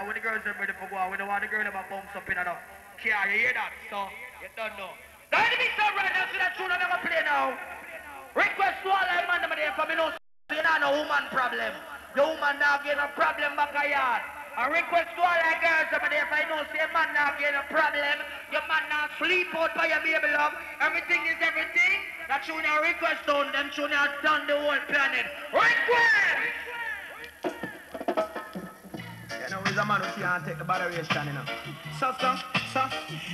And when the girls are ready for out, we don't want the girl to bounce up in and out. Care, you hear that? So, you don't know. Now, the big sound right now, see that tune I'm gonna play now. Request to all the man there for me so you know no woman problem. The woman now get a problem back a yard. A request to all the girls over there if I know say man now get a problem. Your man now sleep out by your baby love. Everything is everything. That you now request on them, you now done the whole planet. Request! He's a man who can't take the botheration, you know. So, so, so,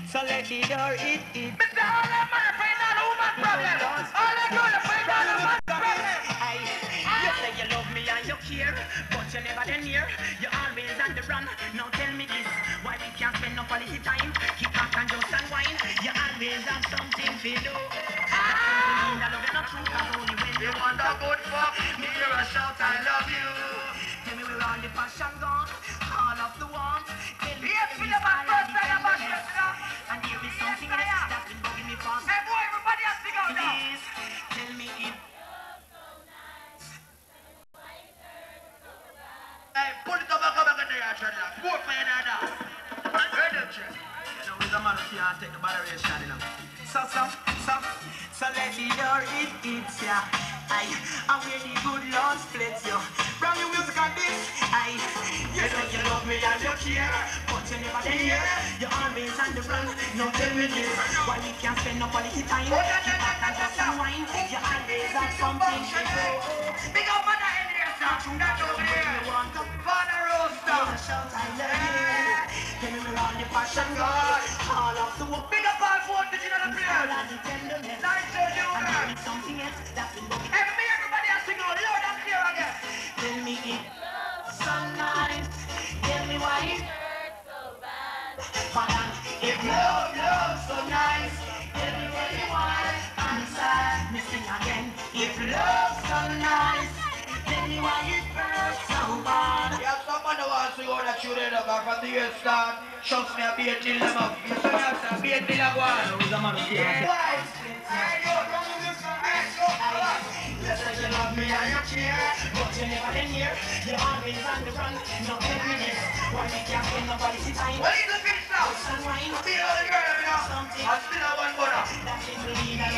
so let the door eat, eat. Mr. All the man find out the woman problem. All the girls find out the man problem. Aye, you say you love me and you care, but you never then near. You always on the run. Now tell me this, why we can't spend no quality time? Keep back and just unwind. You always have something to do. Ah! I love you not true, 'cause only when You want a good fuck? me hear a shout, I love you. Tell me where all the passion gone, Trin. You know, he's a man who can't take the botheration, you know. So, so, so, so let the door it eats ya. Aye, and where the good Lord splits you. Brand new music on this. Aye, you know you love me and you care, but you never there. You're always on the run. Now tell me this, why we can't spend no quality time? Keep back and just unwind. You always have something to do. Big up on there, sir. That's over there. You want to Father Roaster. shout I love you. Tell me all the passion gone, all of the work. Big up all four digital All of the tenderness. Nice to you, And man. something else that's been bugging Hey, me, everybody has to go loud and clear again. Tell me it so nice. Tell me why it Hold on. If love, love that you from the start. Trust me, I'll be a till them up. You be a till. You you but you never been here. You're always on the run. Time? Well, he's a big now. Girl, you. I still have one brother.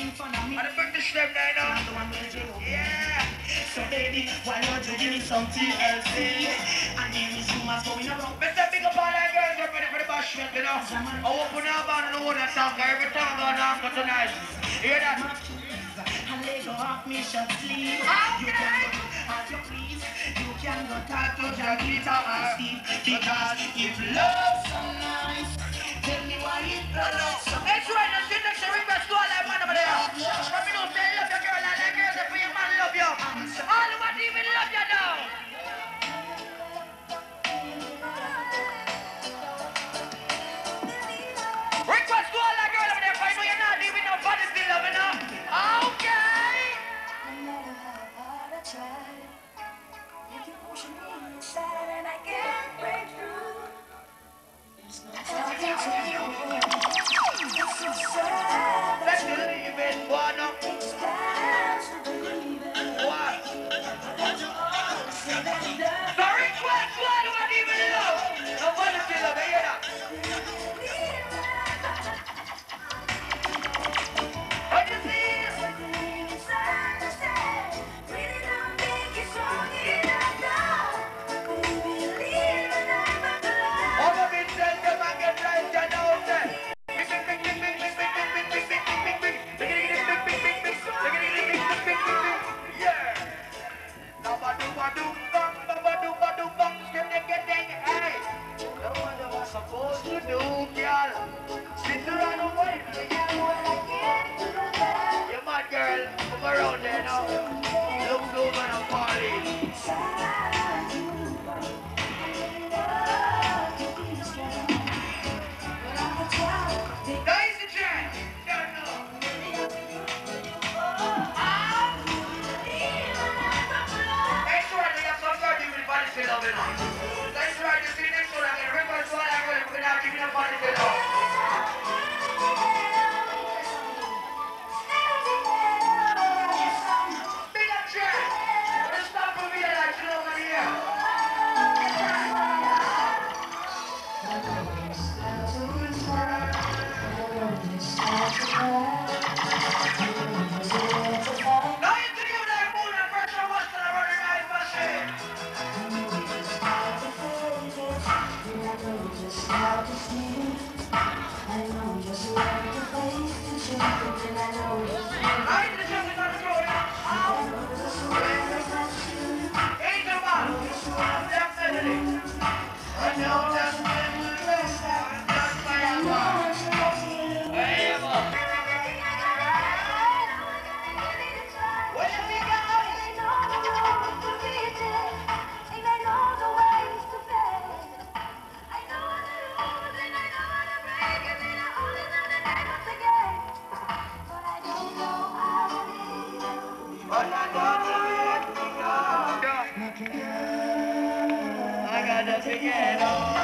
you're of me. And the British them there now. I'm the one the Yeah. So baby, why don't you give me some TLC? And there is rumors going around. Mr. Big up all that girls get ready for the bashment, you know. I oh, open up and I know that song every time I go down to tonight. Hear that? And they go off me shut. Okay. You can go as you please. You can go talk to Jackita and Steve. Because if love's so nice, tell me why it hurts you. All what even love te quiero.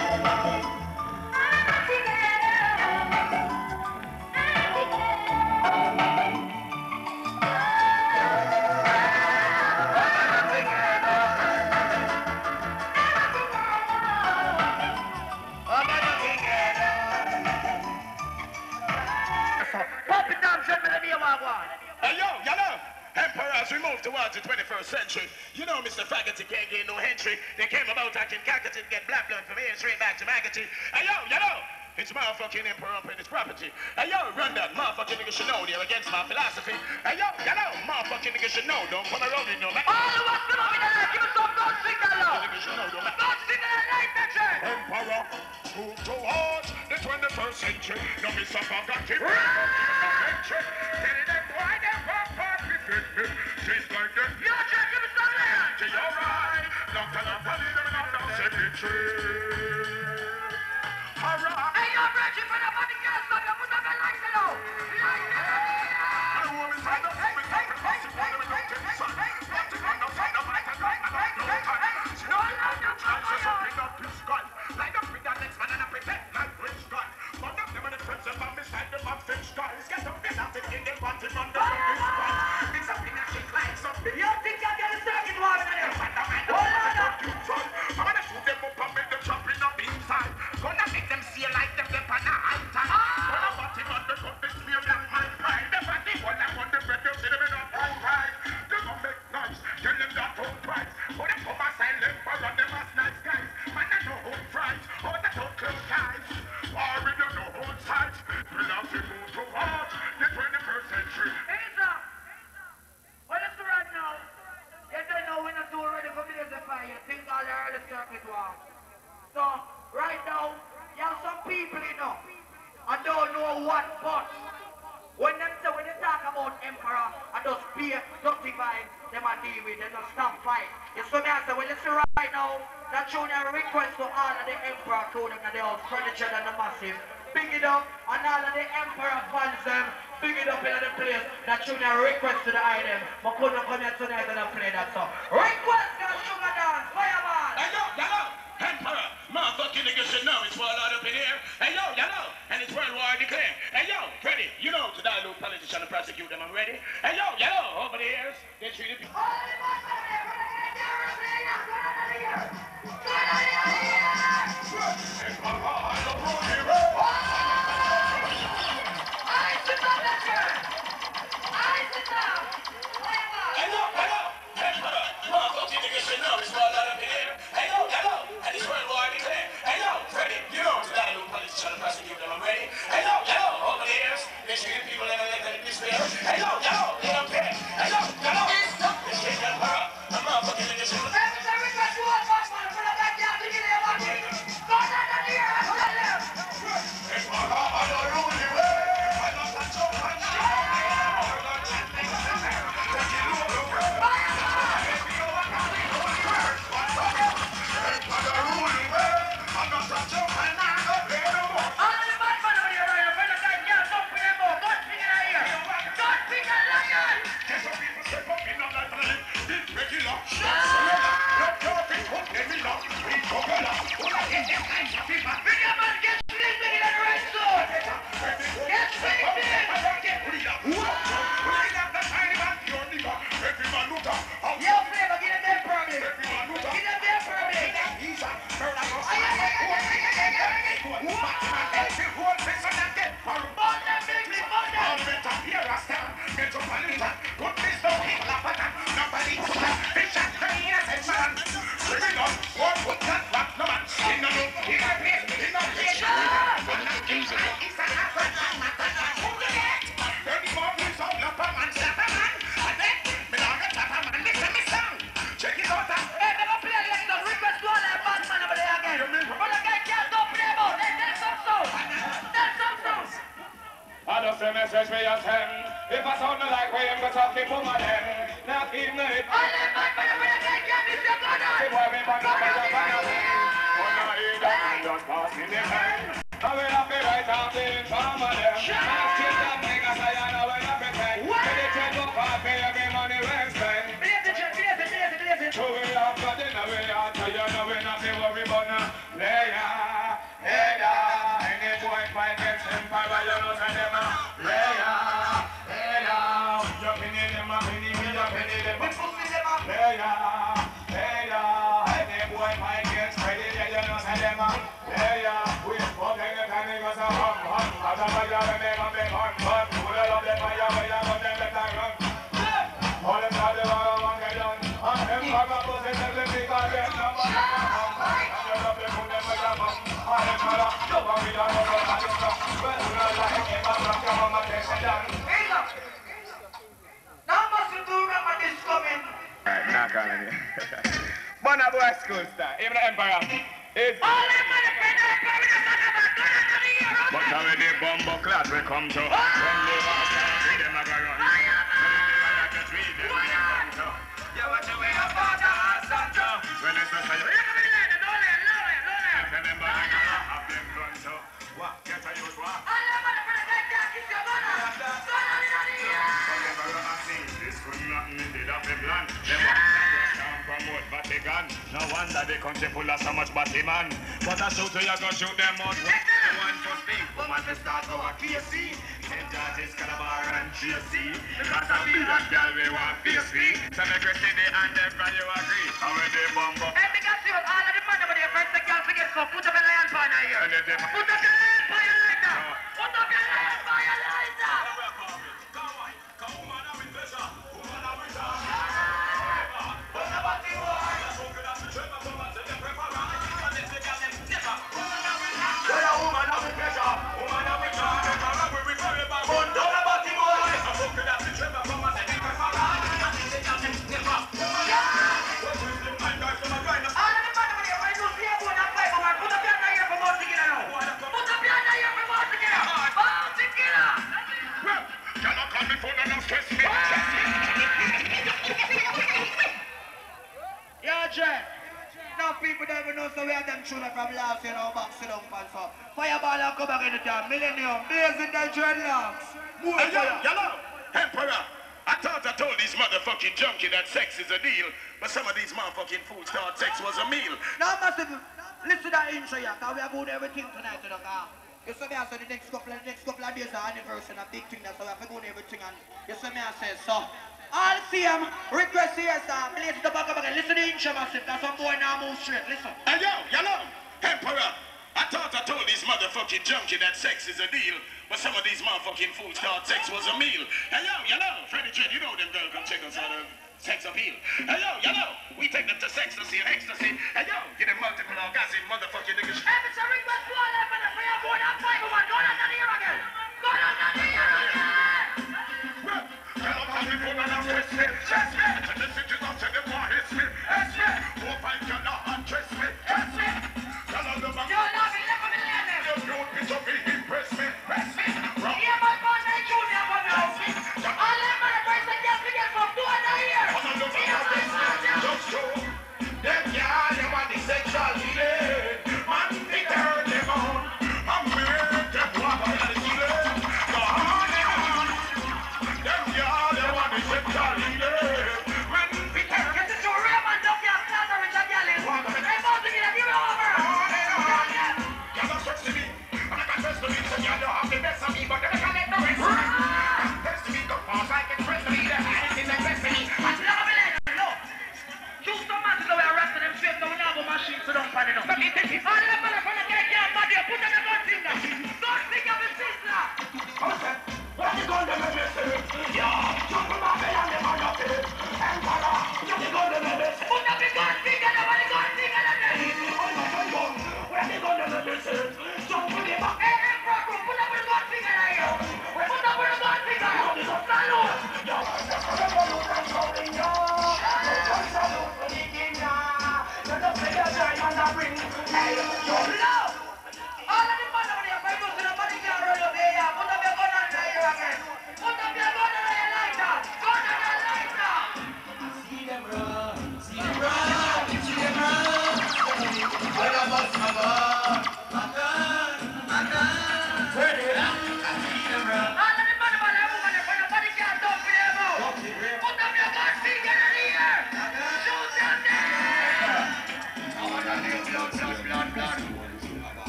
tonight and I play that song. Request that sugar dance, fireman. Hey yo, yellow, emperor, motherfucking niggas should know it's world out up in here. Hey yo, yellow, and it's worldwide declared. Hey yo, ready, you know to dilute politicians and prosecute them, I'm ready. Hey yo, yellow, over the years, they treated people. Get me! Not calling you. But a boy school star, even the empire. Is All that money spent on probably the son of a gun under the ear. but how the bumbo clad we come to. Ah! When they walk down, see them a go run. When they walk down, see them a come to. You watch the way your father has done to. When a say, Look at me like that. Don't let, don't let, don't let. tell them back, have them gun to. What? Get a youth, what? Vatican. No wonder the country full of so much batty man. But I shoot you, go shoot them out. One for speak, woman to start our KC. St. George's, Calabar and JC. Because I be that girl we want face me. So make we see the hand them from you agree. How they bomb up. Hey, because you all of the money over there, first the girl forget so put up a lion fire here. And then they Put up your lion fire lighter. Put up your lion fire lighter. We have them children from last year now back sit down and so Fireball and come back in the town, millennium, dreadlocks. More Hey, fire. yellow, emperor. I thought I told these motherfucking junkie that sex is a deal, but some of these motherfucking fools thought sex was a meal. Now massive, listen to that intro here, cause we are doing everything tonight to the car. You see me I say the next couple of the next couple of days are anniversary and a big thing that's so we have to do everything and you see me I say so. All CM request here sir, blaze the back up again. Listen to the intro massive, that's some boy now move straight. Listen. Hey, yo, yellow, emperor. I thought I told these motherfucking junkie that sex is a deal, but some of these motherfucking fools thought sex was a meal. Hey, yo, yellow, Freddie Trent, you know them girls come check us out of sex appeal. Hey, yo, yellow, we take them to ecstasy and ecstasy. Hey, yo, get them multiple orgasm, motherfucking niggas. Hey, Mr. Request to all that money for your boy that fight for man. Go down to the ear again. Go down to the ear again. Phone Padre, nos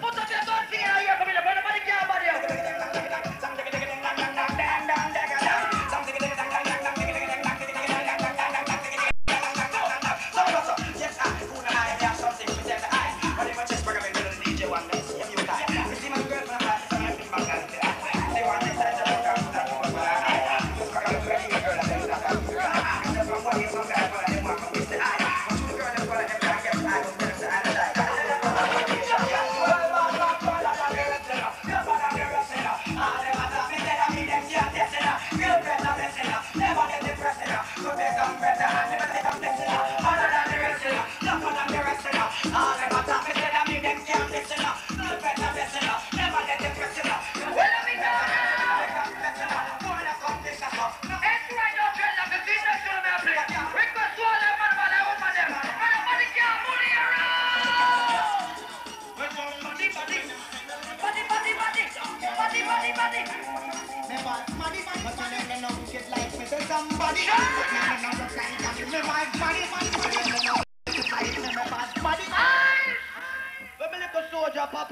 Muchachos, consiguen ahí Arrebatar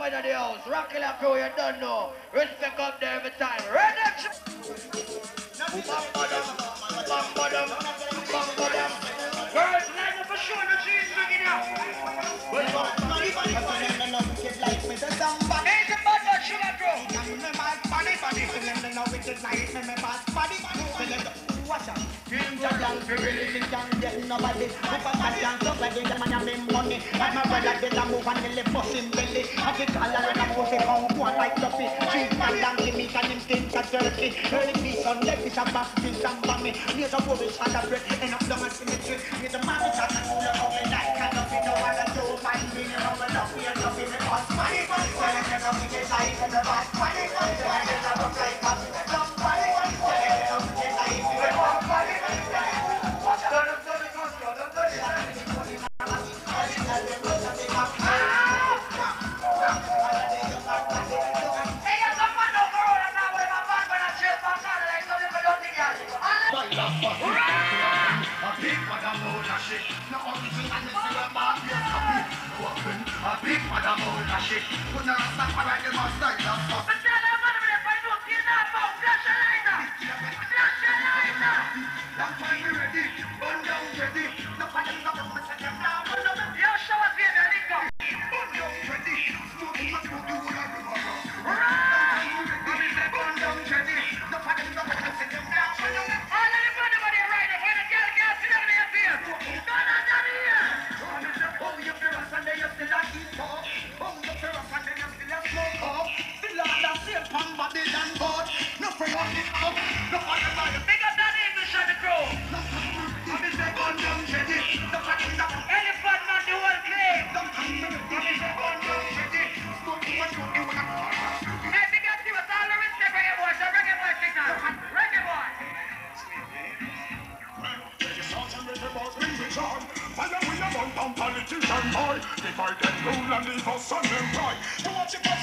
pop in the house, you don't know. Respect up there every time. Red action. Bam badam, bam badam, bam badam. Girls, line up for sure, the body. Me no watch out. Dreams are young, really can't get nobody. If I got young, stuff like man, I'm in money. Like my brother Early piece on left is a back, piece and bammy. Here's a worry, shot a bread, end up down a cemetery. Here's rasta I get rule and leave us on them right, to watch it pass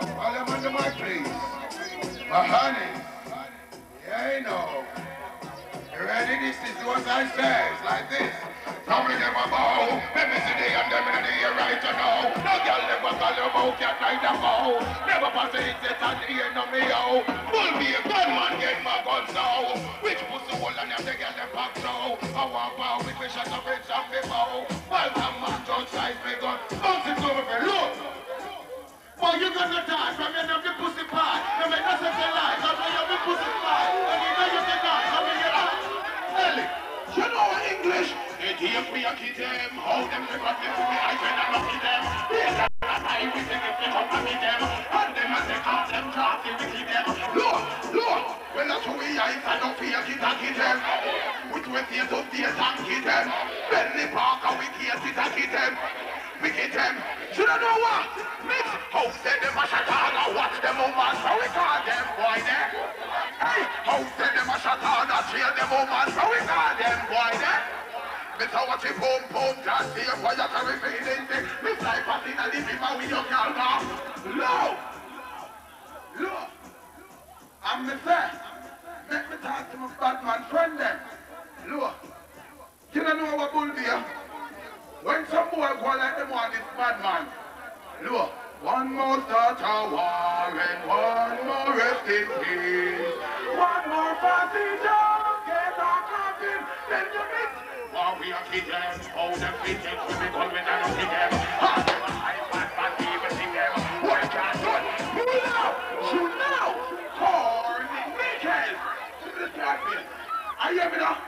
Follow him under my please. My honey. Yeah, I know. You ready? This is what I say. It's like this. Of them a bow. Let me see the them in the ear right you know. No girl never call your mouth, you try to bow. Never pass the it and ear no oh. me oh. Bull be a gunman, get my gun so. Which pussy hole and them the girl them back so. I want power with me shot of rich and me oh. bow. While some man don't size me gun. Bounce it over me, look. Boy, you gonna from pussy. You make no sense in life, pussy and you know you can. Ellie, you know English? Kid them, them they got me to me, I them. Come them. And them as they call them, keep them. Look, look, well that's who we are, fear, kid kid them. With with kid them. Bentley Parker, we kid them. Get them. Should I know what? Mix. How said them a shatana, watch them woman, so we call them boy there. Hey, how said them a shatana, trail them woman, so we call them boy there. Mr. Watch it boom boom, just see a fire carry feeling thing. Me fly past in a the river with your car now. Low. Look. I'm me say, let me talk to my bad man friend them. Look. You don't know what bull be? When some boy go like them want this bad man, look, one more start a war and one more rest in peace. One more passenger, get a coffin, then you miss. While we are kidding, all oh, the kidding, we be going with another kidding. Ha! I'm bad, bad, even them. What can I do? Move! Shoot! To the coffin. Are you hear me now?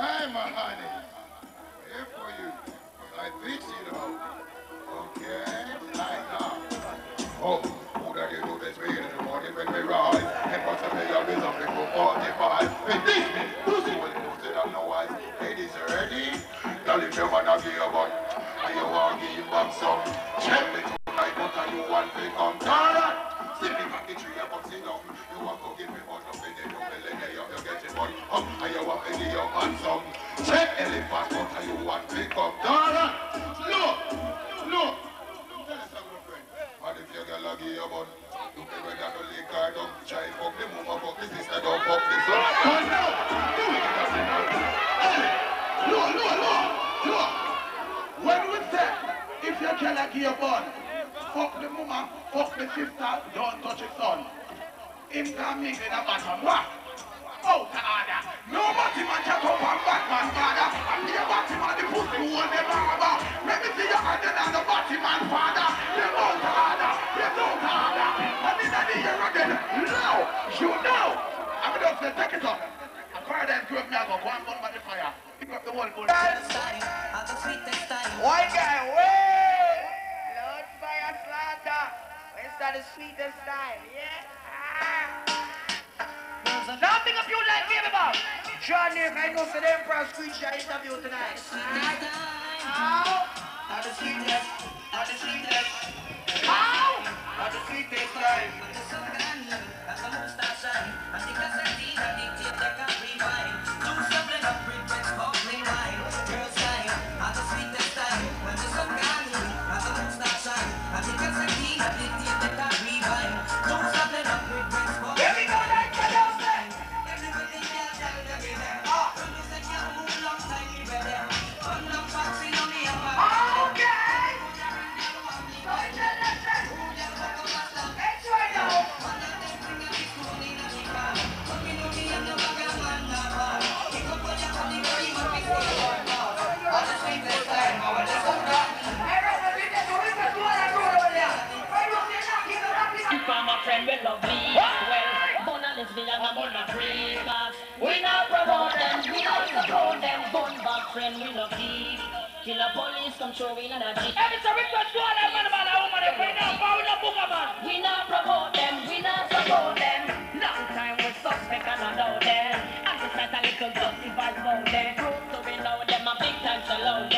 Hi, my honey. Here for you. I think. John Nick, I go for them for a screenshot interview tonight. Alright? How? How? the sweetest. Not the sweetest. How? Not the sweetest life. dream. We not promote them, we not support them. Gun back friend, we not keep. Kill a police, come show we not a cheat. Hey, it's a request to all that man about a woman. If we not bow, we not book a man. We not promote them, we not support them. Long time we suspect and not know them. I just just a little justified about them. Prove to we know them, a big time to love them.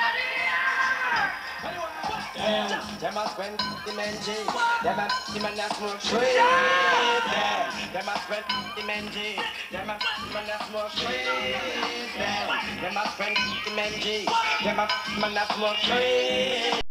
Them a spend the menji. Them a the man that smoke weed. shit. Them a spend the menji. Them a the man that smoke shit. Them a spend the menji. Them a the man that smoke weed.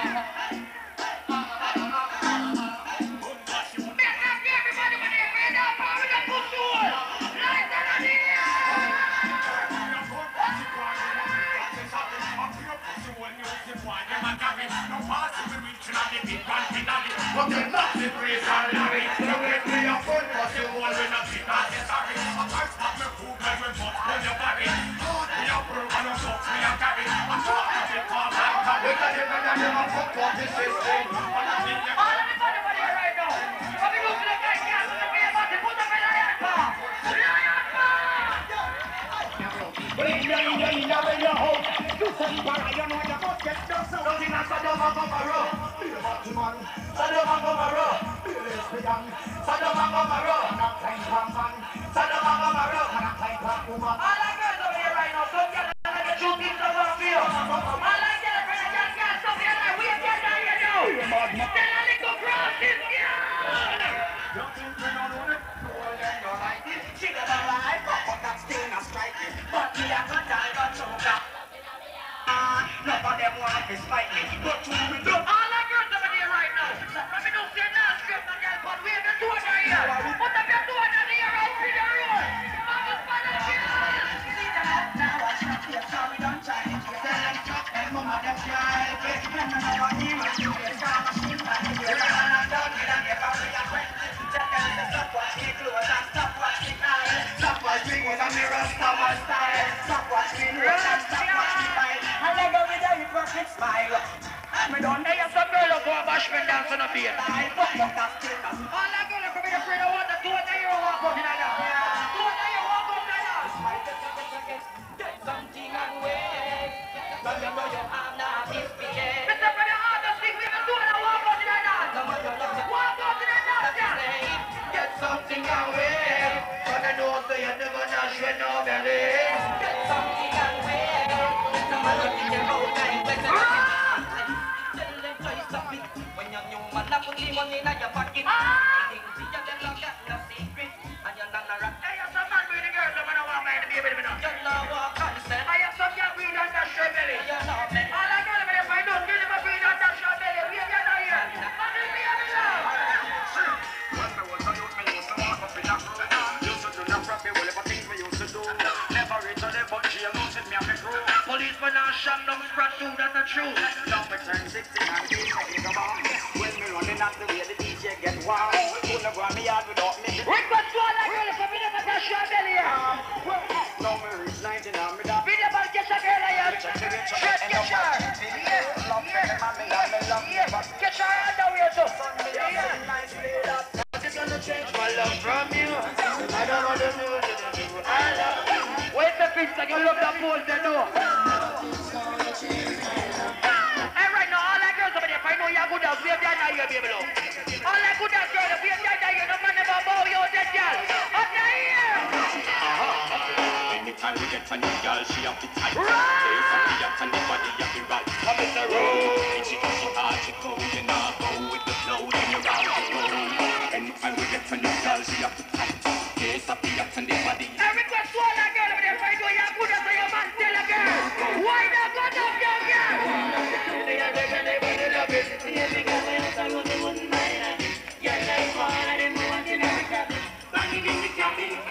All everybody when they right now. Come and look to the paw. Lion paw. All the girls All the All the up in there. Two of them here walk up in there. Mr. Brother, all and. Get something away. But I know so you never dash with no belly. Hey, you some man with the girls, I'm gonna walk by the baby, me now. I have some young weed straight belly. I all I know you're good Get a new girl, she have the tight. Face and the act and the body have the right. Come in the road. And she got the heart, she go, you know, go with the flow, then you're out to go. Anytime we get a new girl, she have the tight. Face and the act and the body. I request to all that girl over there, if I know you're good as your man, tell a girl. Why not go down, young girl? Hey,